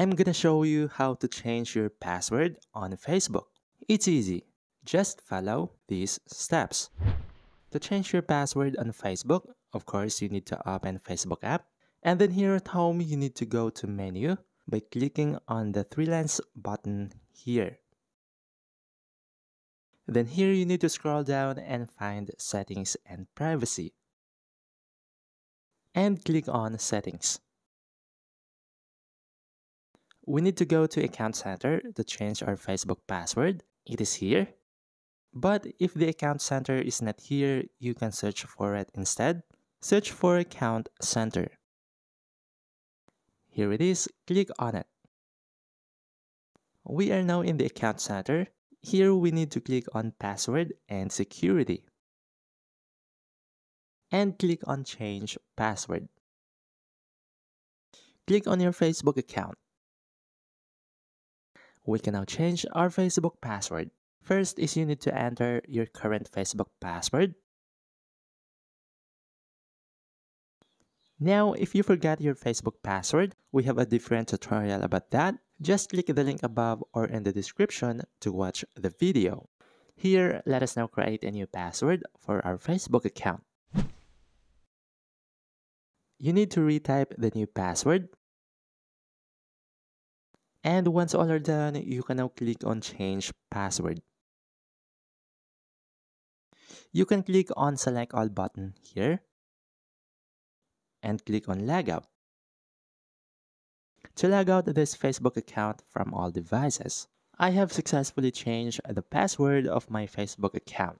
I'm gonna show you how to change your password on Facebook. It's easy. Just follow these steps. To change your password on Facebook, of course, you need to open Facebook app. And then here at home, you need to go to menu by clicking on the three lines button here. Then here you need to scroll down and find settings and privacy. And click on settings. We need to go to account center to change our Facebook password. It is here. But if the account center is not here, you can search for it instead. Search for account center. Here it is, click on it. We are now in the account center. Here we need to click on password and security. And click on change password. Click on your Facebook account. We can now change our Facebook password. First is you need to enter your current Facebook password. Now, if you forgot your Facebook password, we have a different tutorial about that. Just click the link above or in the description to watch the video. Here, let us now create a new password for our Facebook account. You need to retype the new password. And once all are done, you can now click on Change Password. You can click on Select All button here and click on log out. to log out this Facebook account from all devices. I have successfully changed the password of my Facebook account.